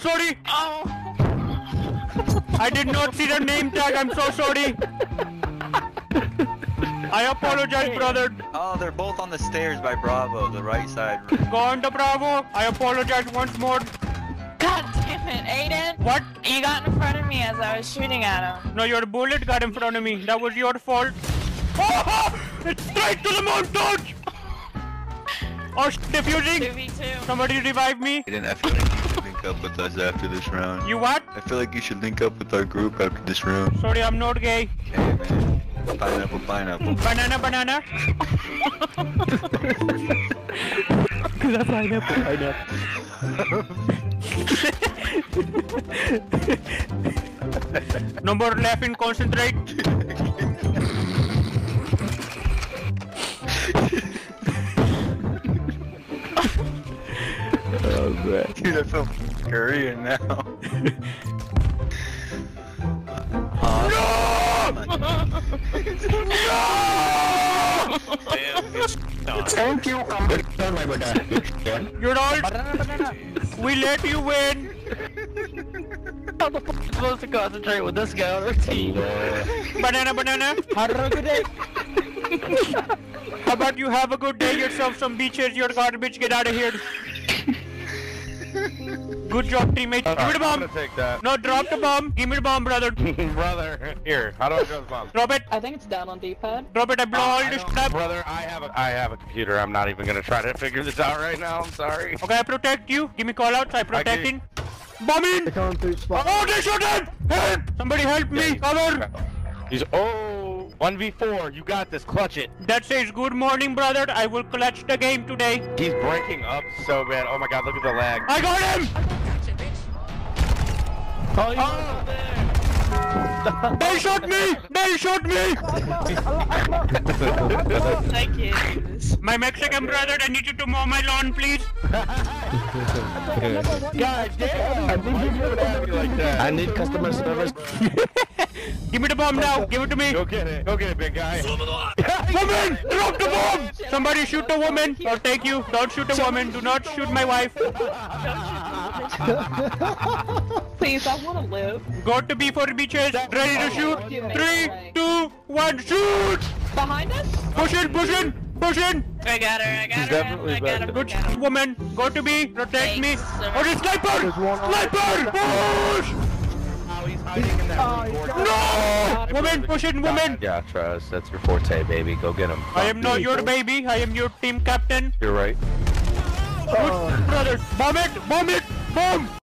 sorry. Oh. I did not see the name tag. I'm so sorry. I apologize, brother. Oh, they're both on the stairs by Bravo, the right side. Go on to Bravo. I apologize once more. God damn it, Aiden! What? You got in front of me as I was shooting at him. No, your bullet got in front of me. That was your fault. Oh, it's straight to the montage. Oh, sh- defusing. 2v2. Somebody revive me. Aiden, I feel like you should link up with us after this round. You what? I feel like you should link up with our group after this round. Sorry, I'm not gay. Okay, man. Pineapple, pineapple. Banana, banana. No more laughing, concentrate. Oh, Dude, I feel Korean now. Thank You're all. We let you win. How the is supposed to concentrate with this guy on our team. Banana, banana. Have a good day. How about you have a good day yourself? Some beaches, your garbage. Get out of here. Good job, teammate. Give me the I'm bomb. gonna take that. No, drop the bomb. Give me the bomb, brother. brother, here. How do I drop the bomb? Drop it. I think it's down on D-pad. Drop it. I blow all this don't- crap. brother, I have a I have a computer. I'm not even gonna try to figure this out right now. I'm sorry. Okay, I protect you. Give me call out. I protect give- him. Bomb in. Oh, they shot him. Help! Somebody help me. Cover. He's oh 1v4. You got this. Clutch it. That says good morning, brother. I will clutch the game today. He's breaking up so bad. Oh my god, look at the lag. I got him. Oh, you ah! They shot me. They shot me. Thank you. My Mexican brother, I need you to mow my lawn, please. God damn! Why you doing at like that? I need customer service. Give me the bomb now. Give it to me. Go get it. Go get it, big guy. Woman, drop the bomb. Somebody shoot the woman or take you. Don't shoot the woman. Do not shoot my wife. Please, I want to live. Go to B for beaches. Ready to shoot. Three, two, one, shoot. Behind us? Push in, push in, push in. I got her, I got her. definitely I got her. I Good got her. woman. Go to B. Protect me. Thanks, sir. Oh, the sniper! Sniper! Push! Oh, he's hiding in that weird. No! Woman, push in, woman. Yeah, trust. That's your forte, baby. Go get him. I am not your baby. I am your team captain. You're right. Good brother. Bomb it! Bomb it! Bomb!